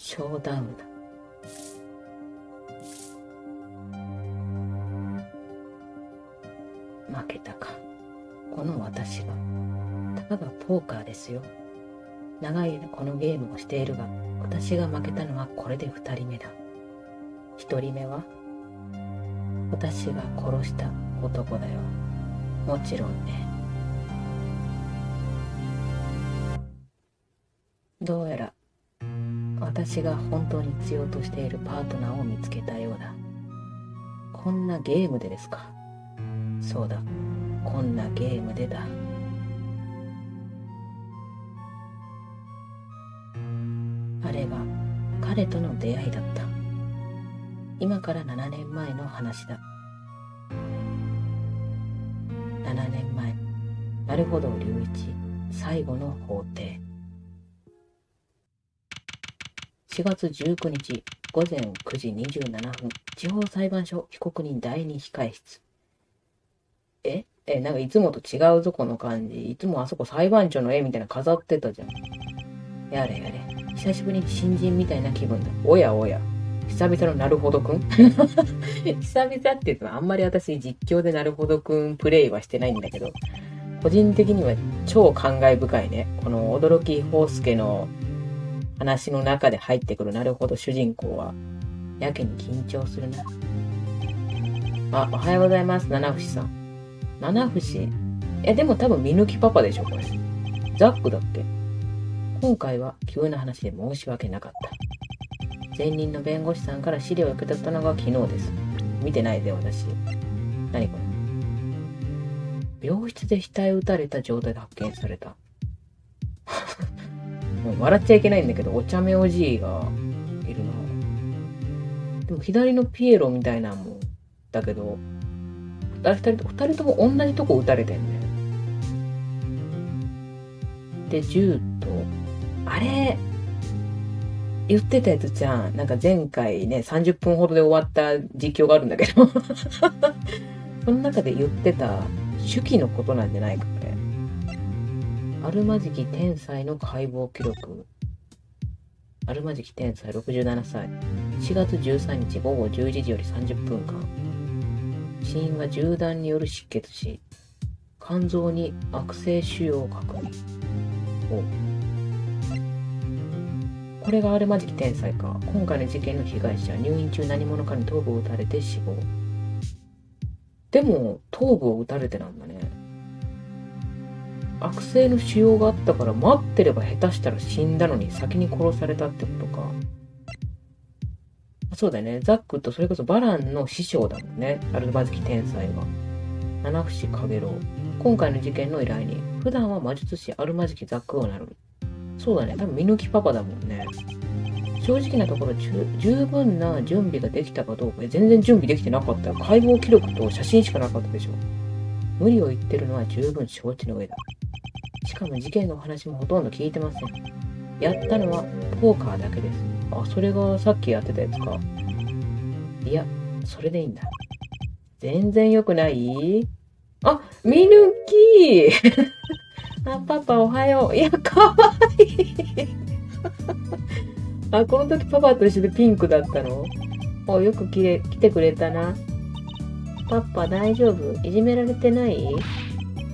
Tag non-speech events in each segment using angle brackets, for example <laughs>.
ショーダウンだ。負けたか。この私が。たかがポーカーですよ。長い間このゲームをしているが、私が負けたのはこれで二人目だ。一人目は私が殺した男だよ。もちろんね。どうやら私が本当に必要としているパートナーを見つけたようだ。こんなゲームでですか？そうだ、こんなゲームでだ。あれは彼との出会いだった。今から7年前の話だ。7年前、なるほど隆一、最後の法廷。4月19日午前9時27分、地方裁判所被告人第二控室。え？え、なんかいつもと違うぞ、この感じ。いつもあそこ裁判長の絵みたいな飾ってたじゃん。やれやれ。久しぶりに新人みたいな気分だ。おやおや。久々のなるほどくん？<laughs> 久々って言うとあんまり私実況でなるほどくんプレイはしてないんだけど、個人的には超感慨深いね。この驚き宝介の話の中で入ってくるなるほど主人公は、やけに緊張するな。あ、おはようございます、七節さん。七節え、でも多分見抜きパパでしょ、これ。ザックだっけ今回は急な話で申し訳なかった。前任の弁護士さんから資料を受け取ったのが昨日です。見てないで、私。何これ？病室で額を撃たれた状態で発見された。<laughs> もう笑っちゃいけないんだけど、お茶目おじいがいるな。でも左のピエロみたいなもんだけど、二人と二人とも同じとこ撃たれてんね。で、銃と、あれ、言ってたやつじゃん。なんか前回ね、30分ほどで終わった実況があるんだけど <laughs> その中で言ってた手記のことなんじゃないか、あるまじき天才の解剖記録。あるまじき天才67歳。4月13日午後11時より30分間。死因は銃弾による失血死。肝臓に悪性腫瘍を確認。これがあるまじき天才か。今回の事件の被害者、入院中何者かに頭部を撃たれて死亡。でも、頭部を撃たれてなんだね。悪性の腫瘍があったから待ってれば下手したら死んだのに先に殺されたってことか。そうだよね。ザックとそれこそバランの師匠だもんね。アルバズキ天才は。七節影郎。今回の事件の依頼に、普段は魔術師アルマジキザックを名乗る。そうだね。多分見抜きパパだもんね。正直なところ十分な準備ができたかどうか全然準備できてなかった解剖記録と写真しかなかったでしょ無理を言ってるのは十分承知の上だしかも事件の話もほとんど聞いてません。やったのはポーカーだけです。あそれがさっきやってたやつか。いやそれでいいんだ。全然良くない？あ見抜きあ、パパおはよう。いや、かわい。い。<laughs> あ、この時パパと一緒でピンクだったの？お、よく来れ来てくれたな。パパ大丈夫？いじめられてない？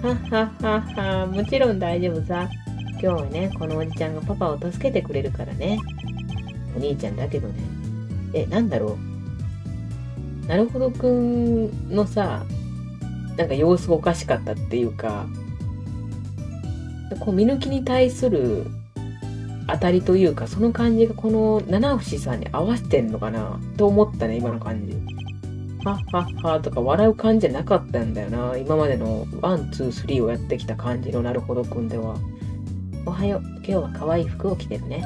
はははは、もちろん大丈夫さ。今日はね、このおじちゃんがパパを助けてくれるからね。お兄ちゃんだけどね。え、なんだろう？なるほどくんのさ、なんか様子がおかしかったっていうか、こうみぬきに対する当たりというか、その感じがこの奈々伏さんに合わせてんのかな？と思ったね、今の感じ。はっはっはとか笑う感じじゃなかったんだよな。今までの one、two、three をやってきた感じのなるほどくんでは。おはよう。今日は可愛い服を着てるね。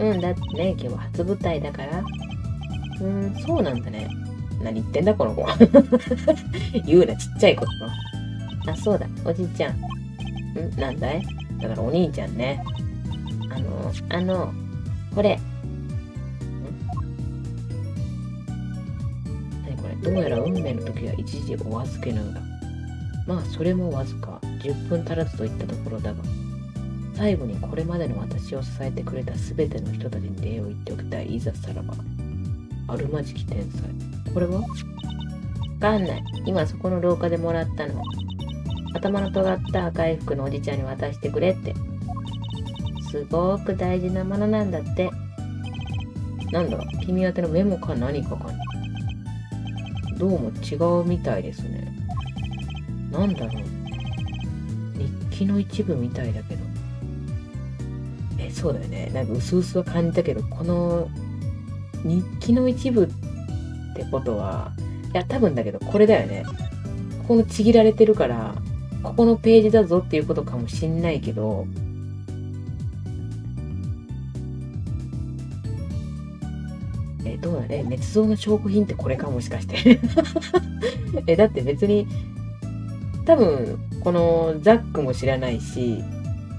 うん、だってね、今日は初舞台だから。うーん、そうなんだね。何言ってんだ、この子は。<laughs> 言うな、ちっちゃいことあ、そうだ、おじいちゃん。んなんだい？だからお兄ちゃんね。あの、あの、これ。どうやら運命の時は一時お預けのようだ。まあ、それもわずか。10分足らずといったところだが。最後にこれまでの私を支えてくれた全ての人たちに礼を言っておきたい。いざさらば。あるまじき天才。これは？わかんない。今そこの廊下でもらったの。頭の尖った赤い服のおじちゃんに渡してくれって。すごく大事なものなんだって。なんだ君宛てのメモか何かかな。どうも違うみたいですね。なんだろう。日記の一部みたいだけど。えそうだよね。なんか薄々は感じたけどこの日記の一部ってことはいや多分だけどこれだよね。ここのちぎられてるからここのページだぞっていうことかもしんないけど捏造の証拠品ってこれかもしかして。<laughs> えだって別に多分このザックも知らないし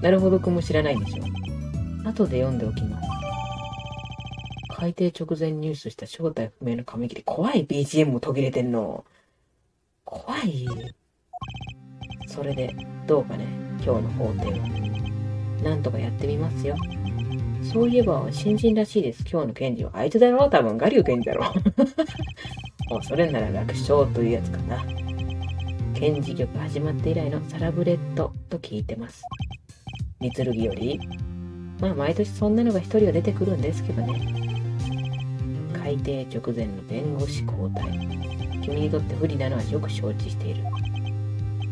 なるほどくんも知らないんでしょ。後で読んでおきます。海底直前入手した正体不明の紙切り。怖い BGM も途切れてんの。怖い。それでどうかね。今日の法廷は。なんとかやってみますよ。そういえば新人らしいです。今日の検事はあいつだろ。多分ガリュウ検事だろ。<laughs> おそれなら楽勝というやつかな。検事局始まって以来のサラブレッドと聞いてます。三剣より。まあ毎年そんなのが一人は出てくるんですけどね。改定直前の弁護士交代。君にとって不利なのはよく承知している。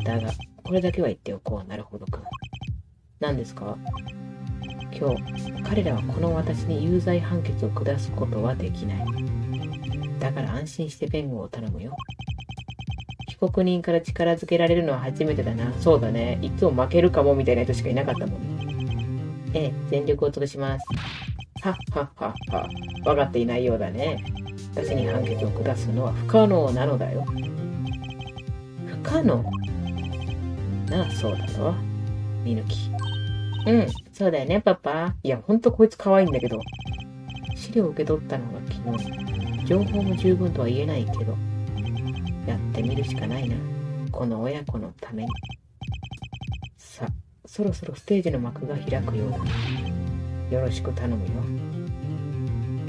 だがこれだけは言っておこう。なるほどくん何ですか？今日彼らはこの私に有罪判決を下すことはできない。だから安心して弁護を頼むよ。被告人から力づけられるのは初めてだな。そうだね。いつも負けるかもみたいな人しかいなかったもんええ全力を尽くします。はっはっはっは。分かっていないようだね。私に判決を下すのは不可能なのだよ。不可能？なあそうだぞ。見抜き。うんそうだよねパパ。いやほんとこいつ可愛いんだけど。資料を受け取ったのが昨日。情報も十分とは言えないけど。やってみるしかないな。この親子のために。さそろそろステージの幕が開くようだ。よろしく頼むよ。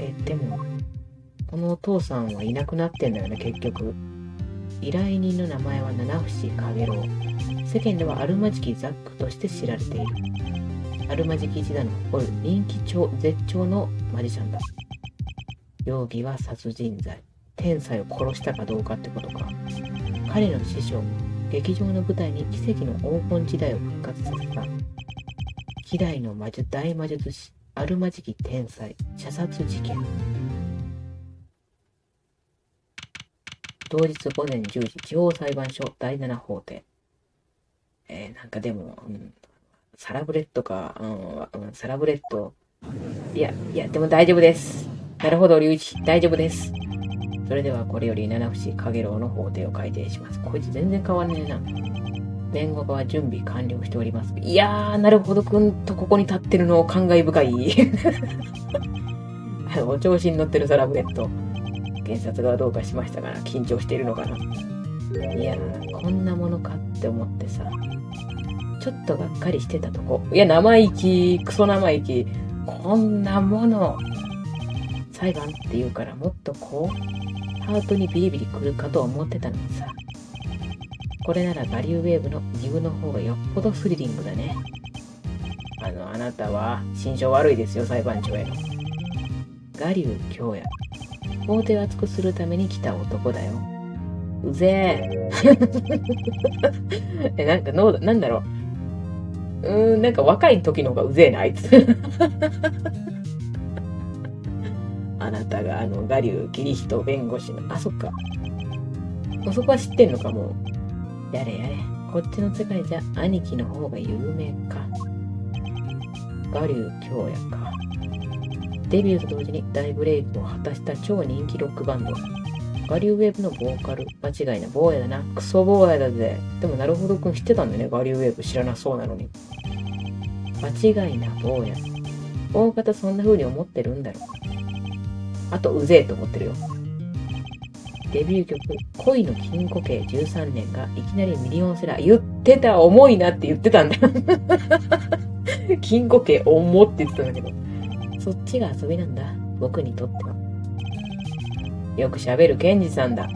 えでもこのお父さんはいなくなってんだよね結局。依頼人の名前は七節影郎世間ではあるまじきザックとして知られている。あるまじき一団の誇る人気超絶頂のマジシャンだ。容疑は殺人罪。天才を殺したかどうかってことか。彼の師匠劇場の舞台に奇跡の黄金時代を復活させた。希代の魔術大魔術師あるまじき天才射殺事件。同日午前10時地方裁判所第7法廷。えー、なんかでも、うん、サラブレッドか、うん、サラブレッドいやいやでも大丈夫です成歩堂龍一大丈夫ですそれではこれより奈々伏影郎の法廷を開廷しますこいつ全然変わんねえな弁護側は準備完了しております。いやー、なるほどくんとここに立ってるの感慨深い。<laughs> お調子に乗ってるサラブレッド。検察側どうかしましたから緊張しているのかな。いやー、こんなものかって思ってさ。ちょっとがっかりしてたとこ。いや、生意気、クソ生意気。こんなもの。裁判って言うからもっとこう、ハートにビリビリくるかと思ってたのにさ。これならバリューウェーブのギグの方がよっぽどスリリングだね。あの、あなたは心象悪いですよ、裁判長への。ガリュー京也。法廷を厚くするために来た男だよ。うぜえ。<laughs> え、なんかの、なんだろう。うん、なんか若い時の方がうぜえな、あいつ。<laughs> あなたがあの、ガリュー、キリヒト弁護士の、あ、そっか。そこは知ってんのか、も。やれやれ、こっちの世界じゃ兄貴の方が有名か。ガリュウ京也か。デビューと同時に大ブレイクを果たした超人気ロックバンド。ガリュウウェーブのボーカル。間違いな、坊やだな。クソ坊やだぜ。でも、なるほどくん知ってたんだよね。ガリュウウェーブ知らなそうなのに。間違いな、坊や。大方そんな風に思ってるんだろ。あと、うぜえと思ってるよ。デビュー曲「恋の金庫系13年」がいきなりミリオンセラー言ってた重いなって言ってたんだよ <laughs> 金庫系重って言ってたんだけど。そっちが遊びなんだ。僕にとっては。よく喋る検事さんだ。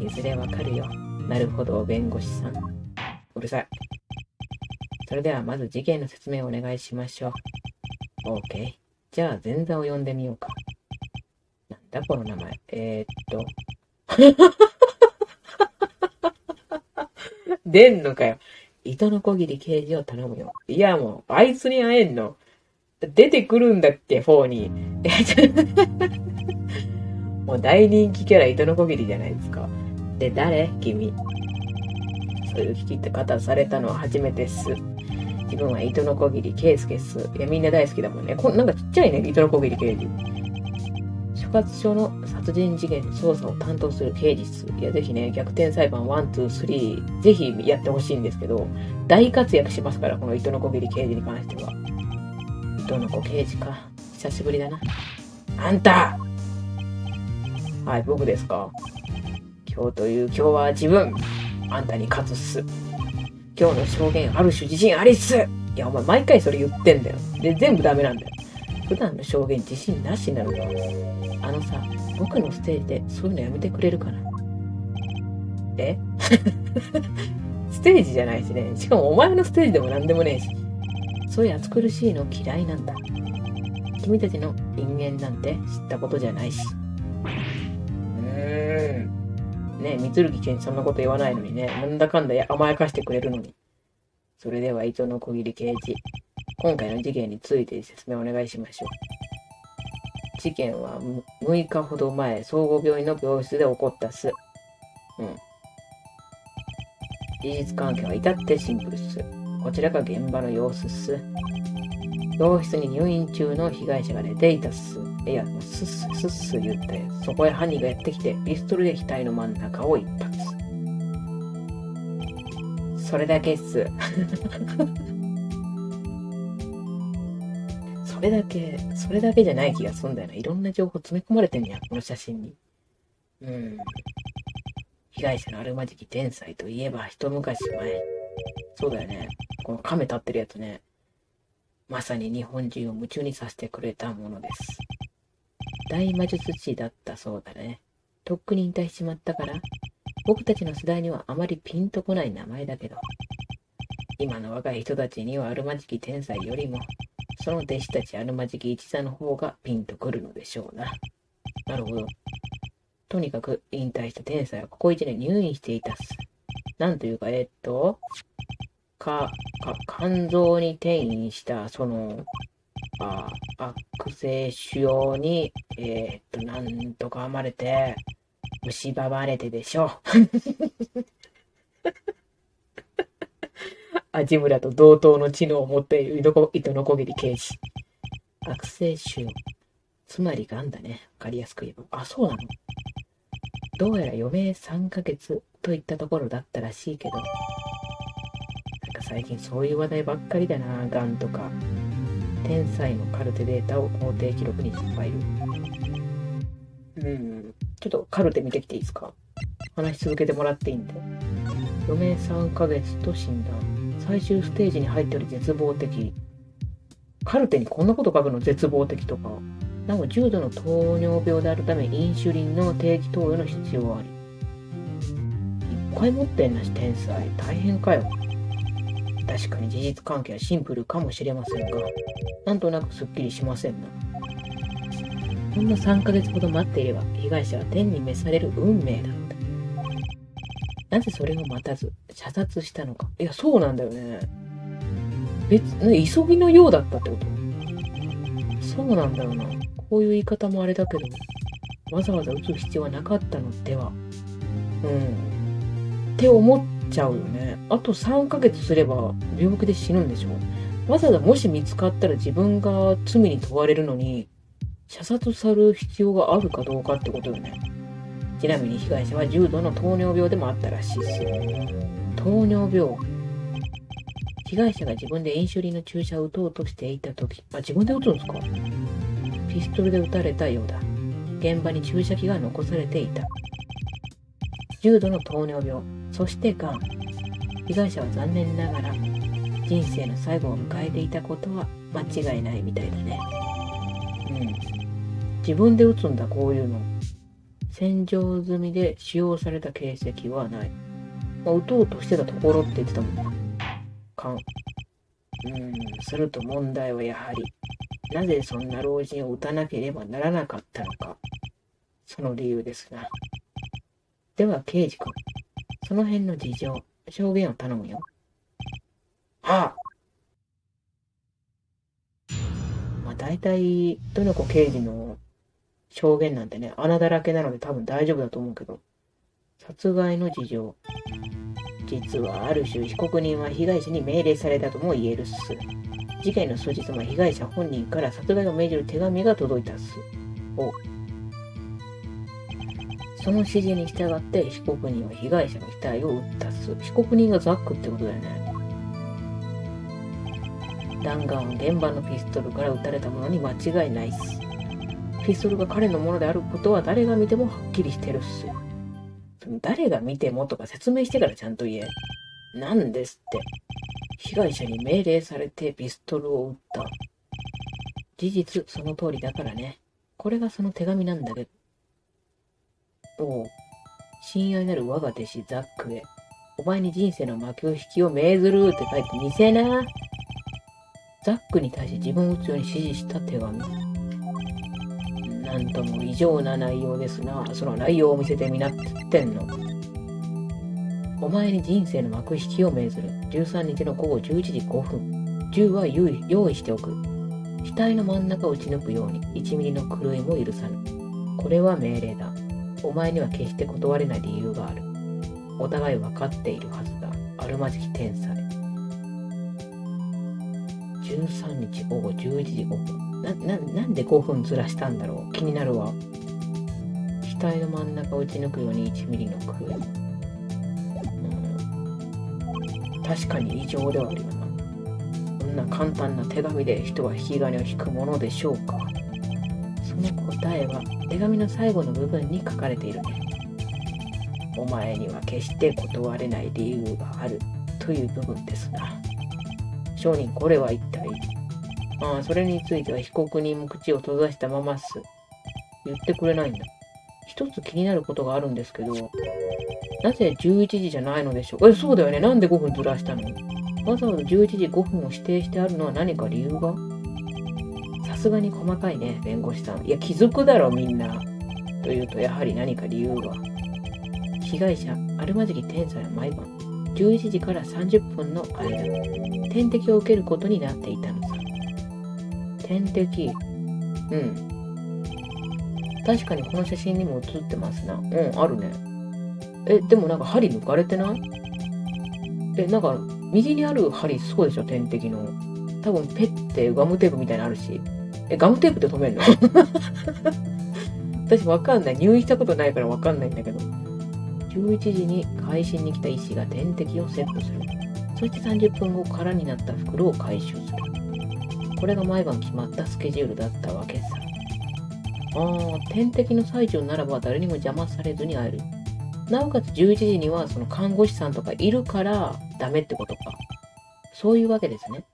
いずれわかるよ。なるほど、弁護士さん。うるさい。それではまず事件の説明をお願いしましょう。OK。じゃあ前座を呼んでみようか。なんだこの名前。えー、っと。<laughs> 出んのかよ。糸のこぎり刑事を頼むよ。いやもう、あいつに会えんの。出てくるんだっけ、4に。<laughs> もう大人気キャラ、糸のこぎりじゃないですか。で、誰？君。そういう聞き方されたのは初めてっす。自分は糸のこぎり圭介っす。いや、みんな大好きだもんね。こなんかちっちゃいね、糸のこぎり刑事。所轄署の殺人事件の捜査を担当する刑事っす。いや、ぜひね、逆転裁判1、2、3、ぜひやってほしいんですけど、大活躍しますから、この糸のこぎり刑事に関しては。糸のこ刑事か。久しぶりだな。あんたはい、僕ですか。今日という今日は自分、あんたに勝つっす。今日の証言ある種自信ありっすいや、お前毎回それ言ってんだよ。で、全部ダメなんだよ。普段の証言自信なしなのか。あのさ、僕のステージでそういうのやめてくれるかな。え？<laughs> ステージじゃないしね。しかもお前のステージでも何でもねえし。そういう暑苦しいの嫌いなんだ。君たちの人間なんて知ったことじゃないし。うーん。ね、三剣健そんなこと言わないのにね、なんだかんだ甘やかしてくれるのに。それでは、糸の小切刑事、今回の事件について説明お願いしましょう。事件は6日ほど前、総合病院の病室で起こったす。うん。事実関係は至ってシンプルっす。こちらが現場の様子っす。病室に入院中の被害者が寝ていたっす。いや、スッススッス言って、そこへ犯人がやってきて、ピストルで額の真ん中を一発。それだけっす。それだけ、それだけじゃない気がすんだよな。いろんな情報詰め込まれてんや、この写真に。うん。被害者のあるまじき天才といえば、一昔前。そうだよね。この亀立ってるやつね。まさに日本人を夢中にさせてくれたものです。大魔術師だったそうだね。とっくに引退しちまったから、僕たちの世代にはあまりピンとこない名前だけど、今の若い人たちにはあるまじき天才よりも、その弟子たちあるまじき一座の方がピンとくるのでしょうな。なるほど。とにかく引退した天才はここ一年入院していたっす。なんというか、えっと、か、か、肝臓に転移した、その、あ悪性腫瘍に、えー、っと、なんとか編まれて、蝕まれてでしょう。<laughs> 味村と同等の知能を持っている糸のこぎり刑事。悪性腫瘍。つまり癌だね。わかりやすく言えば。あ、そうなのどうやら余命3ヶ月といったところだったらしいけど、最近そういう話題ばっかりだな、癌とか。天才のカルテデータを法定記録にファイル。うん。ちょっとカルテ見てきていいですか？話し続けてもらっていいんで。余命3ヶ月と診断。最終ステージに入っており絶望的。カルテにこんなこと書くの？絶望的とか。なお、重度の糖尿病であるため、インシュリンの定期投与の必要あり。いっぱい持ってんなし、天才。大変かよ。確かに事実関係はシンプルかもしれませんが、なんとなくすっきりしませんな。ほんの3ヶ月ほど待っていれば、被害者は天に召される運命だった。なぜそれを待たず、射殺したのか。いや、そうなんだよね。別、ね、急ぎのようだったってこと？そうなんだろうな。こういう言い方もあれだけど、わざわざ撃つ必要はなかったのでは。うん。って思っちゃうよね。あと3ヶ月すれば病気で死ぬんでしょわざわざもし見つかったら自分が罪に問われるのに、射殺される必要があるかどうかってことよね。ちなみに被害者は重度の糖尿病でもあったらしいです。糖尿病。被害者が自分でインシュリンの注射を打とうとしていた時、あ、自分で打つんですか？ピストルで撃たれたようだ。現場に注射器が残されていた。重度の糖尿病、そしてがん。被害者は残念ながら人生の最後を迎えていたことは間違いないみたいだね。うん。自分で打つんだ、こういうの。洗浄済みで使用された形跡はない。まあ、打とうとしてたところって言ってたもんな。かん。うん、すると問題はやはり、なぜそんな老人を打たなければならなかったのか。その理由ですな。では、刑事君、その辺の事情、証言を頼むよ。はあまあ、大体、どの子刑事の証言なんてね、穴だらけなので多分大丈夫だと思うけど、殺害の事情。実はある種被告人は被害者に命令されたとも言えるっす。事件の数日前、被害者本人から殺害を命じる手紙が届いたっす。おその指示に従って被告人は被害者の額を撃ったす。被告人がザックってことだよね。弾丸は現場のピストルから撃たれたものに間違いないっす。ピストルが彼のものであることは誰が見てもはっきりしてるっす。誰が見てもとか説明してからちゃんと言え。なんですって。被害者に命令されてピストルを撃った。事実、その通りだからね。これがその手紙なんだけど。おう。親愛なる我が弟子ザックへ。お前に人生の幕引きを命ずるって書いて見せな。ザックに対して自分を撃つように指示した手紙。なんとも異常な内容ですな。その内容を見せてみなって言ってんの。お前に人生の幕引きを命ずる。13日の午後11時5分。銃は用意しておく。額の真ん中を打ち抜くように1ミリの狂いも許さぬ。これは命令だ。お前には決して断れない理由がある。お互い分かっているはずだ。あるまじき天才。13日午後11時5分。な、な、なんで5分ずらしたんだろう気になるわ。額の真ん中を打ち抜くように1ミリの空。うん。確かに異常ではあるよな。こんな簡単な手紙で人は引き金を引くものでしょうか。答えは手紙の最後の部分に書かれているね。お前には決して断れない理由があるという部分ですな。証人、これは一体。ああ、それについては被告人も口を閉ざしたままっす。言ってくれないんだ。一つ気になることがあるんですけど、なぜ11時じゃないのでしょう？え、そうだよね。なんで5分ずらしたの？わざわざ11時5分を指定してあるのは何か理由が？すがに細かいね、弁護士さん。いや、気づくだろ、みんな。というと、やはり何か理由が。被害者、あるまじき天才は毎晩、11時から30分の間、点滴を受けることになっていたのさ。点滴。うん。確かにこの写真にも写ってますな。うん、あるね。え、でもなんか針抜かれてない？え、なんか、右にある針そうでしょ点滴の。多分ペッてガムテープみたいなのあるし。え、ガムテープで止めるの？<laughs> 私わかんない。入院したことないからわかんないんだけど。11時に会心に来た医師が点滴をセットする。そして30分後空になった袋を回収する。これが毎晩決まったスケジュールだったわけさ。ああ、点滴の最中ならば誰にも邪魔されずに会える。なおかつ11時にはその看護師さんとかいるからダメってことか。そういうわけですね。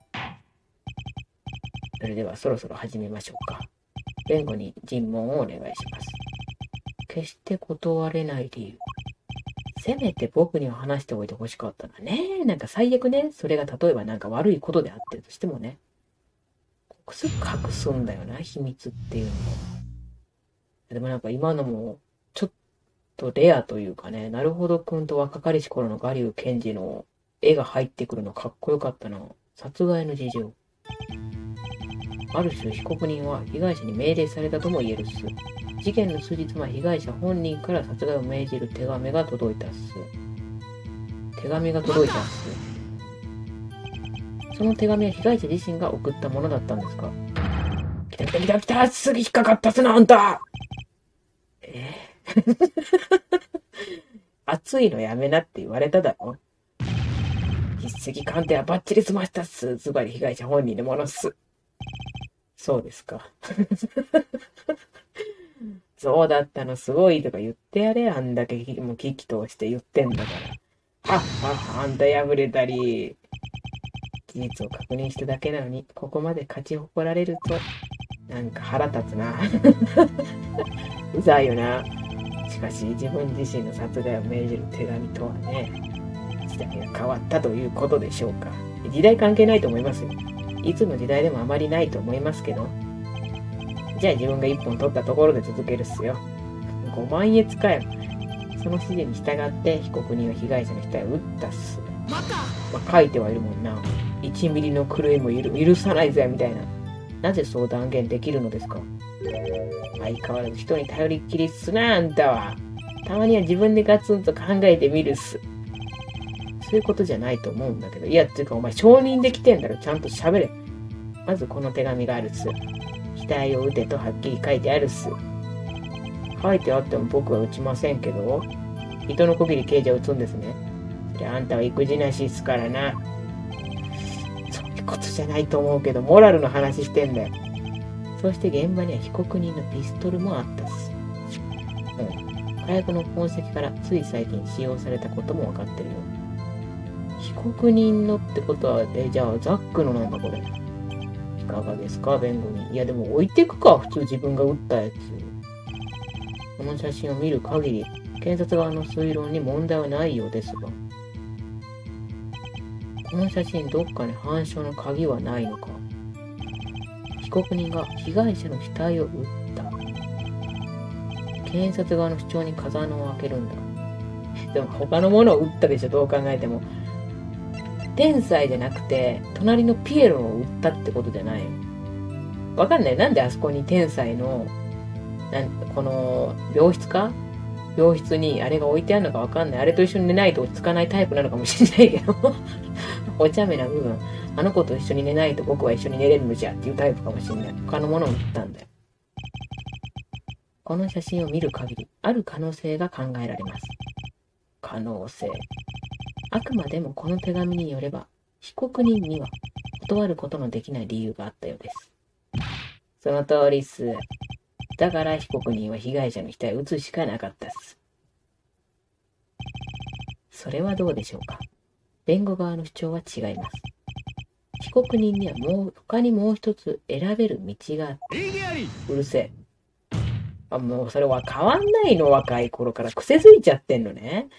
それではそろそろ始めましょうか。弁護に尋問をお願いします。決して断れない理由。せめて僕には話しておいてほしかったなね。なんか最悪ね、それが例えばなんか悪いことであってとしてもね。すぐ隠すんだよな、秘密っていうのも。でもなんか今のも、ちょっとレアというかね、なるほどくんと若かりし頃のガリュー検事の絵が入ってくるのかっこよかったな。殺害の事情。ある種被告人は被害者に命令されたとも言えるっす。事件の数日前、被害者本人から殺害を命じる手紙が届いたっす。手紙が届いたっす。その手紙は被害者自身が送ったものだったんですか？来た来た来た来たすぐ引っかかったっすな、あんたえ？<laughs> 熱いのやめなって言われただろ筆跡鑑定はバッチリ済ましたっす。ズバリ被害者本人のものっす。そうですか。そうだったのすごいとか言ってやれ。あんだけもう危機として言ってんだから。はっ、あんた破れたり。事実を確認しただけなのに、ここまで勝ち誇られると、なんか腹立つな。<laughs> うざいよな。しかし、自分自身の殺害を命じる手紙とはね、時代が変わったということでしょうか。時代関係ないと思いますよ。いつの時代でもあまりないと思いますけど。じゃあ自分が一本取ったところで続けるっすよ。5万円使えば。その指示に従って被告人は被害者の額を撃ったっす。まあ、書いてはいるもんな。1ミリの狂いも許さないぜ、みたいな。なぜそう断言できるのですか？相変わらず人に頼りっきりっすな、あんたは。たまには自分でガツンと考えてみるっす。そういうことじゃないと思うんだけど。いや、っていうかお前承認できてんだろ。ちゃんと喋れ。まずこの手紙があるっす。額を撃てとはっきり書いてあるっす。書いてあっても僕は撃ちませんけど、人のこびり刑事は撃つんですね。そりゃあんたは育児なしっすからな。そういうことじゃないと思うけど、モラルの話してんだよ。そして現場には被告人のピストルもあったっす。うん。火薬の痕跡からつい最近使用されたことも分かってるよ。被告人のってことは、え、じゃあザックのなんだこれ。いかがですか、弁護人。いや、でも置いてくか、普通自分が撃ったやつ。この写真を見る限り、検察側の推論に問題はないようですが。この写真、どっかに反証の鍵はないのか？被告人が被害者の額を撃った。検察側の主張に風穴を開けるんだ。<laughs> でも他のものを撃ったでしょ、どう考えても。天才じゃなくて、隣のピエロを撃ったってことじゃないわかんない。なんであそこに天才の、なんこの、病室か？病室にあれが置いてあるのかわかんない。あれと一緒に寝ないと落ち着かないタイプなのかもしれないけど。<laughs> お茶目な部分。あの子と一緒に寝ないと僕は一緒に寝れるのじゃっていうタイプかもしれない。他のものを撃ったんだよ。この写真を見る限り、ある可能性が考えられます。可能性。あくまでもこの手紙によれば、被告人には断ることのできない理由があったようです。その通りっす。だから被告人は被害者の額を撃つしかなかったっす。それはどうでしょうか？弁護側の主張は違います。被告人にはもう、他にもう一つ選べる道があって。うるせえ。あ、もうそれは変わんないの若い頃から癖づいちゃってんのね。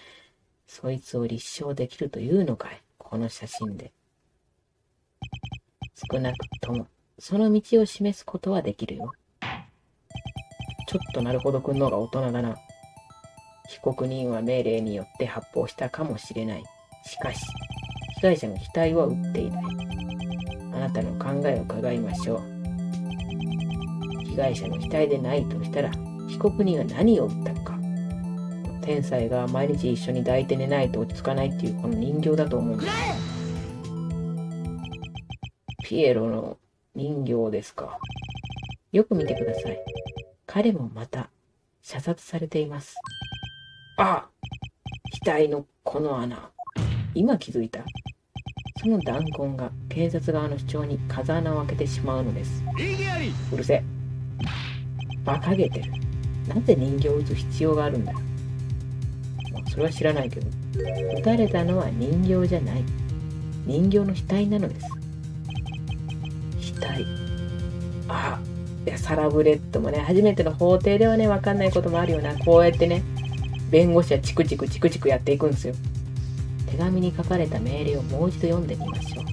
そいつを立証できるというのかい？この写真で。少なくとも、その道を示すことはできるよ。ちょっとなるほどくんのが大人だな。被告人は命令によって発砲したかもしれない。しかし、被害者の額は撃っていない。あなたの考えを伺いましょう。被害者の額でないとしたら、被告人は何を撃ったのか。天才が毎日一緒に抱いて寝ないと落ち着かないっていうこの人形だと思うんです。ピエロの人形ですか。よく見てください。彼もまた射殺されています。あ額のこの穴。今気づいた。その弾痕が警察側の主張に風穴を開けてしまうのです。うるせえ。馬鹿げてる。なぜ人形を撃つ必要があるんだそれは知らないけど。撃たれたのは人形じゃない。人形の額なのです。額。あ、いや、サラブレッドもね、初めての法廷ではね、わかんないこともあるよな。こうやってね、弁護士はチクチクチクチクやっていくんですよ。手紙に書かれた命令をもう一度読んでみましょう。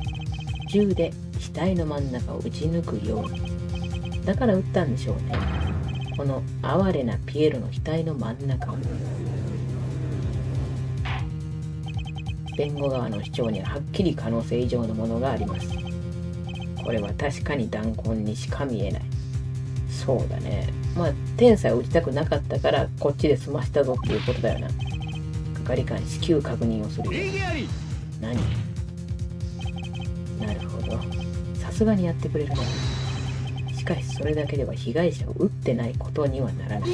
銃で額の真ん中を撃ち抜くように。だから撃ったんでしょうね。この哀れなピエロの額の真ん中を。弁護側の主張にははっきり可能性以上のものがあります。これは確かに弾痕にしか見えない。そうだね。まあ、天才を打ちたくなかったから、こっちで済ましたぞっていうことだよな。係官至急確認をするよ。何？なるほど。さすがにやってくれるね。しかし、それだけでは被害者を撃ってないことにはならない。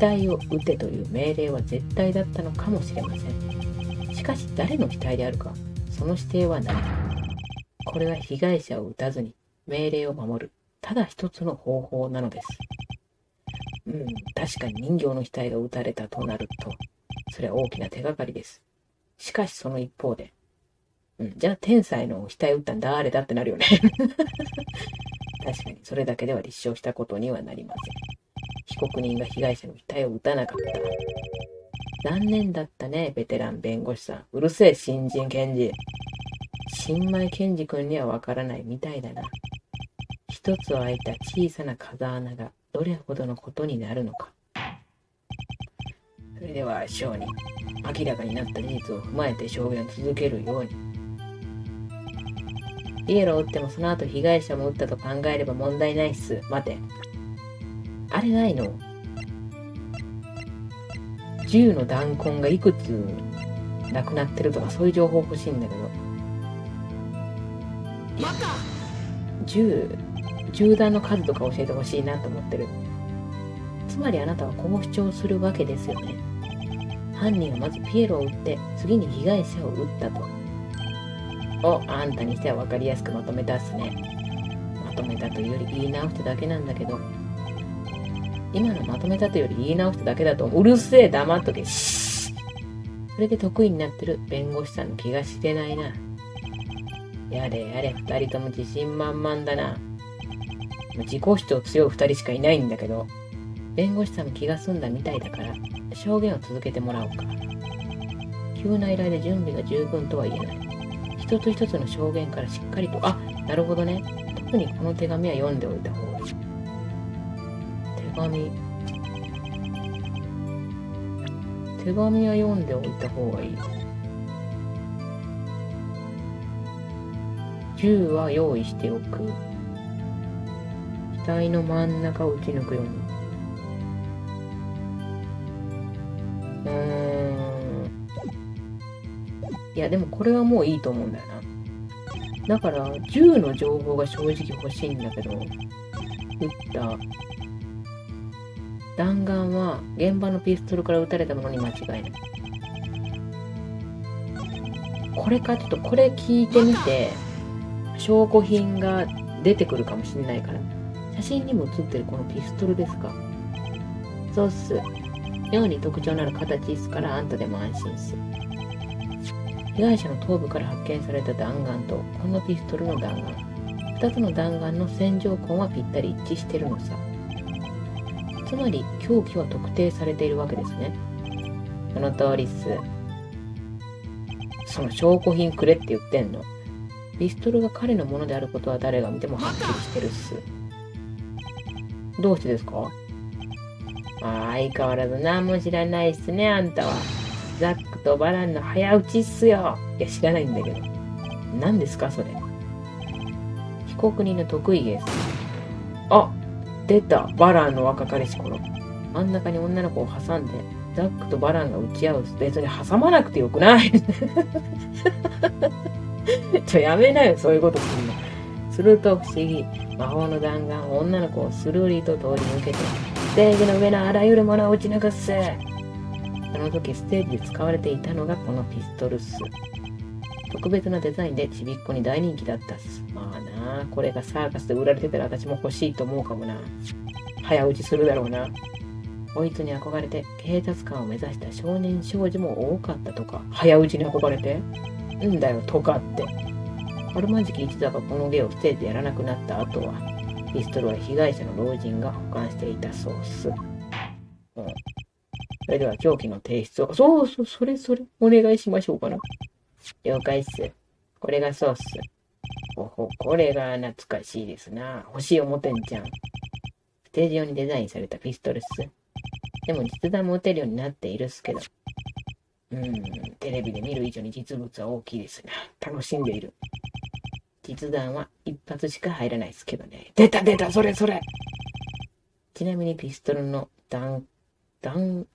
額を撃てという命令は絶対だったのかもしれません。しかし誰の額であるか、その指定は何これは被害者を撃たずに命令を守る、ただ一つの方法なのです。うん、確かに人形の額が撃たれたとなると、それは大きな手がかりです。しかしその一方で、うん。じゃあ、天才の額打ったん誰だってなるよね。<laughs> 確かに、それだけでは立証したことにはなりません。被告人が被害者の額を打たなかった。残念だったね、ベテラン弁護士さん。うるせえ、新人検事。新米検事君にはわからないみたいだな。一つ開いた小さな風穴がどれほどのことになるのか。それでは、証人。明らかになった事実を踏まえて証言を続けるように。ピエロを撃ってもその後被害者も撃ったと考えれば問題ないっす。待て。あれないの？銃の弾痕がいくつなくなってるとかそういう情報欲しいんだけど。銃、銃弾の数とか教えてほしいなと思ってる。つまりあなたはこう主張するわけですよね。犯人はまずピエロを撃って、次に被害者を撃ったと。お、あんたにしては分かりやすくまとめたっすね。まとめたというより言い直しただけなんだけど、今のまとめたというより言い直しただけだと、うるせえ、黙っとけ。それで得意になってる弁護士さんの気がしてないな。やれやれ、二人とも自信満々だな。自己主張強い二人しかいないんだけど、弁護士さんも気が済んだみたいだから、証言を続けてもらおうか。急な依頼で準備が十分とは言えない。一つ一つの証言からしっかりと、あ、なるほどね。特にこの手紙は読んでおいた方が。手紙。手紙は読んでおいた方がいい。銃は用意しておく。額の真ん中を撃ち抜くように。うん。いや、でもこれはもういいと思うんだよな。だから、銃の情報が正直欲しいんだけど、撃った弾丸は現場のピストルから撃たれたものに間違いない。これか、ちょっとこれ聞いてみて、証拠品が出てくるかもしれないから。写真にも写ってるこのピストルですか？そうっす。妙に特徴のある形っすからあんたでも安心っす。被害者の頭部から発見された弾丸とこのピストルの弾丸。2つの弾丸の線条痕はぴったり一致してるのさ。つまり凶器は特定されているわけですね。その通りっす。その証拠品くれって言ってんの。ピストルが彼のものであることは誰が見てもはっきりしてるっす。どうしてですか？あ相変わらず何も知らないっすね、あんたは。ザックとバランの早打ちっすよ。いや、知らないんだけど。何ですか、それ？被告人の得意です。あ、出た。バランの若かりし頃。真ん中に女の子を挟んで、ザックとバランが打ち合う。別に挟まなくてよくない <laughs> ちょ、やめなよ、そういうことするの。すると不思議。魔法の弾丸を女の子をスルーリーと通り抜けて、ステージの上のあらゆるものを打ち抜くっす。その時ステージで使われていたのがこのピストルっす。特別なデザインでちびっこに大人気だったっす。まあなあ、これがサーカスで売られてたら私も欲しいと思うかもな。早打ちするだろうな。こいつに憧れて警察官を目指した少年少女も多かったとか。早打ちに憧れて？んだよ、とかって。アルマジキ一座がこの芸をステージでやらなくなった後は、ピストルは被害者の老人が保管していたそうっす。うん。それでは凶器の提出を、そうそう、それそれ、お願いしましょうかな。了解っす。これがそうっす。おほ、これが懐かしいですな。欲しい思てんじゃん。ステージ用にデザインされたピストルっす。でも実弾も撃てるようになっているっすけど。うん、テレビで見る以上に実物は大きいですな。楽しんでいる。実弾は一発しか入らないですけどね。出た出たそれそれちなみにピストルの、弾、弾、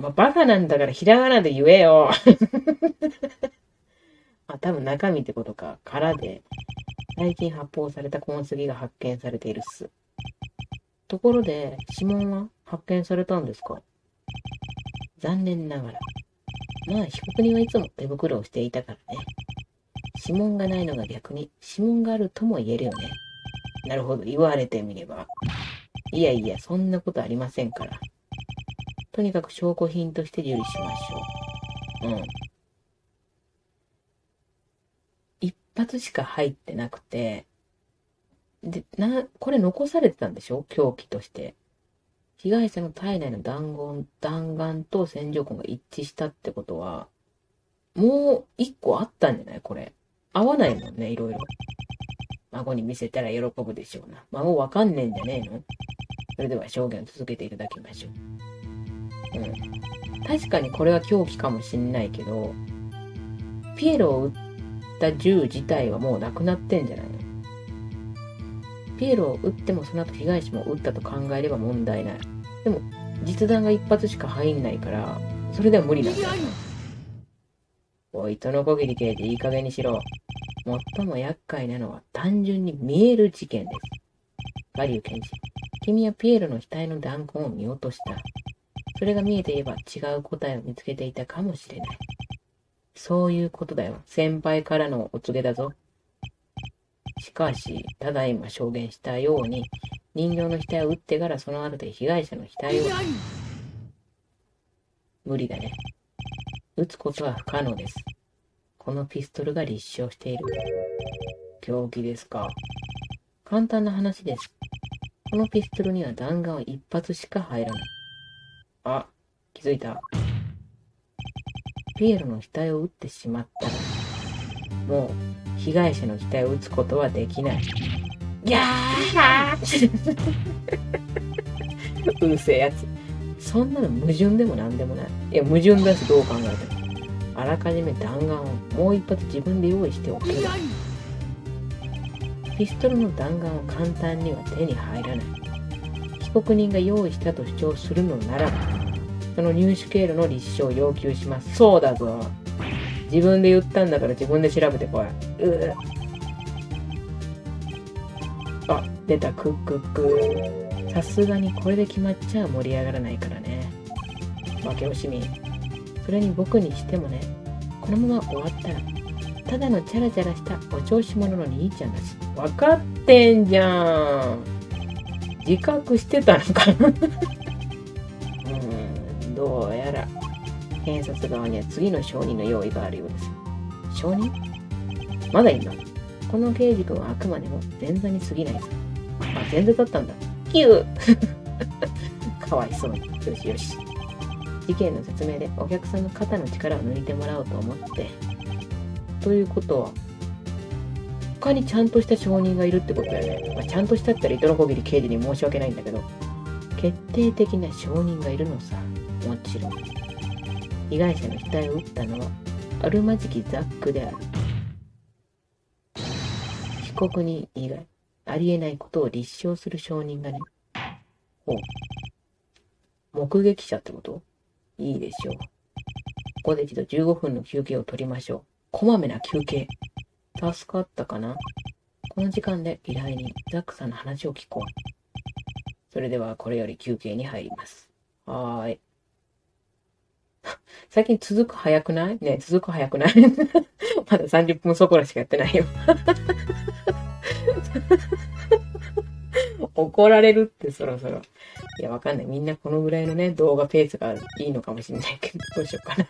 まあ、バカなんだからひらがなで言えよ。<laughs> あ、多分中身ってことか。空で、最近発砲された痕跡が発見されているっす。ところで、指紋は発見されたんですか？残念ながら。まあ、被告人はいつも手袋をしていたからね。指紋がないのが逆に指紋があるとも言えるよね。なるほど、言われてみれば。いやいや、そんなことありませんから。とにかく証拠品として受理しましょう。うん。発しか入ってなくて、で、な、これ残されてたんでしょ？凶器として。被害者の体内の弾丸、弾丸と洗浄痕が一致したってことは、もう一個あったんじゃない？これ。合わないもんね、いろいろ。孫に見せたら喜ぶでしょうな。孫わかんねえんじゃねえの？それでは証言を続けていただきましょう。うん。確かにこれは凶器かもしんないけど、ピエロを撃った銃自体はもうなくなってんじゃないの？ピエロを撃ってもその後被害者も撃ったと考えれば問題ない。でも、実弾が一発しか入んないから、それでは無理なんだよ。おい、とのこぎり刑事、いい加減にしろ。最も厄介なのは単純に見える事件です。ガリュー検事、君はピエロの額の弾痕を見落とした。それが見えていれば違う答えを見つけていたかもしれない。そういうことだよ。先輩からのお告げだぞ。しかし、ただいま証言したように、人形の額を撃ってからその後で被害者の額を。無理だね。撃つことは不可能です。このピストルが立証している。凶器ですか。簡単な話です。このピストルには弾丸は一発しか入らない。あ、気づいた。ピエロの額を撃ってしまったら、もう被害者の額を撃つことはできない。ギャー <laughs> うるせえやつ。そんなの矛盾でも何でもない。いや、矛盾だしどう考えても。あらかじめ弾丸をもう一発自分で用意しておける。ピストルの弾丸は簡単には手に入らない。告人が用意したと主張するのならば、その入手経路の立証を要求します。そうだぞ。自分で言ったんだから自分で調べてこい。うあ、出た、クックック。さすがにこれで決まっちゃ盛り上がらないからね。負け惜しみ。それに僕にしてもね、このまま終わったら、ただのチャラチャラしたお調子者の兄ちゃんだし、分かってんじゃん。自覚してたのかなうん、どうやら、検察側には次の証人の用意があるようです。証人？まだいんの？この刑事君はあくまでも前座に過ぎないぞ。あ、前座だったんだ。キュー <laughs> かわいそうに。よしよし。事件の説明でお客さんの肩の力を抜いてもらおうと思って。ということは、他にちゃんとした証人がいるってことだよね。まあ、ちゃんとしたったら糸のこぎり刑事に申し訳ないんだけど、決定的な証人がいるのさ。もちろん。被害者の額を撃ったのは、あるまじきザックである。被告人以外、ありえないことを立証する証人がね。ほう。目撃者ってこと？いいでしょう。ここで一度15分の休憩を取りましょう。こまめな休憩。助かったかな？この時間で依頼人、ザックさんの話を聞こう。それではこれより休憩に入ります。はーい。<laughs> 最近続く早くない？ね続く早くない？<laughs> まだ30分そこらしかやってないよ <laughs> 怒られるってそろそろ。いや、わかんない。みんなこのぐらいのね、動画ペースがいいのかもしれないけど、どうしようかな